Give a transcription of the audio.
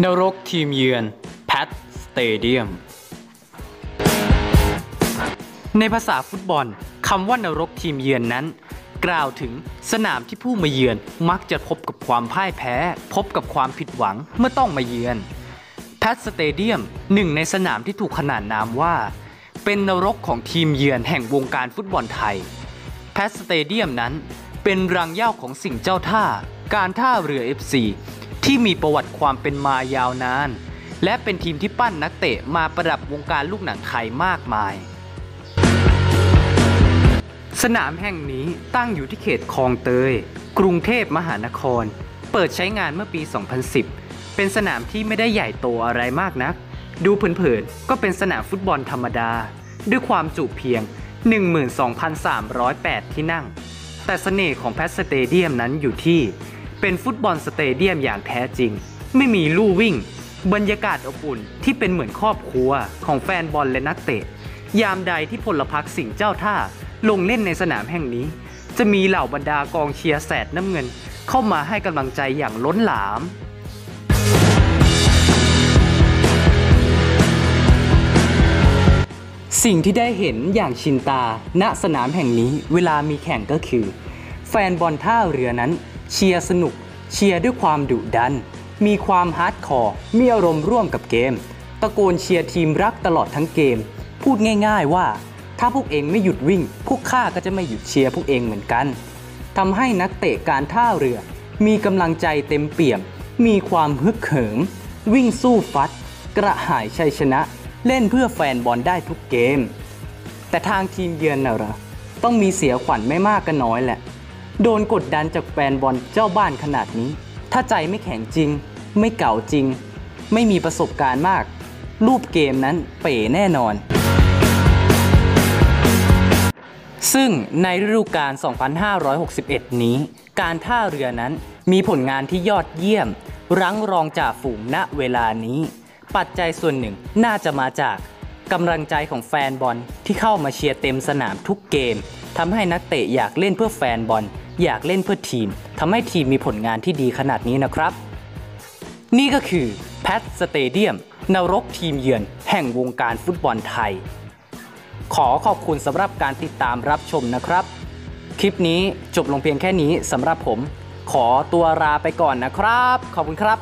นรกทีมเยือน PAT Stadium ในภาษาฟุตบอลคำว่านรกทีมเยือนนั้น กล่าวถึงสนามที่ผู้มาเยือนมักจะพบกับความพ่ายแพ้ พบกับความผิดหวังเมื่อต้องมาเยือน PAT Stadium หนึ่งในสนามที่ถูกขนานนามว่า เป็นนรกของทีมเยือนแห่งวงการฟุตบอลไทย PAT Stadium นั้นเป็นรังเหย้าของสิงห์เจ้าท่า การท่าเรือ FC ที่มีประวัติความเป็นมายาวนาน และเป็นทีมที่ปั้นนักเตะมาประดับวงการลูกหนังไทยมากมาย สนามแห่งนี้ตั้งอยู่ที่เขตคลองเตย กรุงเทพมหานคร เปิดใช้งานเมื่อปี 2010 เป็นสนามที่ไม่ได้ใหญ่โตอะไรมากนัก ดูเผินๆก็เป็นสนามฟุตบอลธรรมดา ด้วยความจุเพียง 12,308 ที่นั่ง แต่เสน่ห์ของ PAT Stadium นั้นอยู่ที่ เป็นฟุตบอล stadium อย่างแท้จริง ไม่มีลู่วิ่ง บรรยากาศอบอุ่นที่เป็นเหมือนครอบครัวของแฟนบอลและนักเตะ ยามใดที่พลพรรคสิงห์เจ้าท่าลงเล่นในสนามแห่งนี้ จะมีเหล่าบรรดากองเชียร์แสดน้ำเงิน เข้ามาให้กำลังใจอย่างล้นหลามสิ่งที่ได้เห็นอย่างชินตา ณ สนามแห่งนี้เวลามีแข่งก็คือ แฟนบอลท่าเรือนั้น เชียร์สนุก เชียร์ด้วยความดุดัน มีความ hardcore มีอารมณ์ร่วมกับเกม ตะโกนเชียร์ทีมรักตลอดทั้งเกม พูดง่ายๆว่า ถ้าพวกเอ็งไม่หยุดวิ่ง พวกข้าก็จะไม่หยุดเชียร์พวกเอ็งเหมือนกันทำให้นักเตะการท่าเรือ มีกำลังใจเต็มเปี่ยม มีความฮึกเหิม วิ่งสู้ฟัด กระหายชัยชนะ เล่นเพื่อแฟนบอลได้ทุกเกม แต่ทางทีมเยือนน่ะเหรอต้องมีเสียขวัญไม่มากก็น้อยแหละ โดนกดดันจากแฟนบอลเจ้าบ้านขนาดนี้ ถ้าใจไม่แข็งจริง ไม่เก่าจริง ไม่มีประสบการณ์มาก รูปเกมนั้นเป๋แน่นอน ซึ่งในฤดูกาล 2561 นี้ การท่าเรือนั้นมีผลงานที่ยอดเยี่ยม รั้งรองจ่าฝูงณเวลานี้ ปัจจัยส่วนหนึ่งน่าจะมาจากกำลังใจของแฟนบอลที่เข้ามาเชียร์เต็มสนามทุกเกมทำให้นักเตะอยากเล่นเพื่อแฟนบอล อยากเล่นเพื่อทีมทำให้ทีมมีผลงานที่ดีขนาดนี้นะครับ นี่ก็คือ PAT Stadium นรกทีมเยือนแห่งวงการฟุตบอลไทย ขอขอบคุณสำหรับการติดตามรับชมนะครับ คลิปนี้จบลงเพียงแค่นี้สำหรับผม ขอตัวลาไปก่อนนะครับ ขอบคุณครับ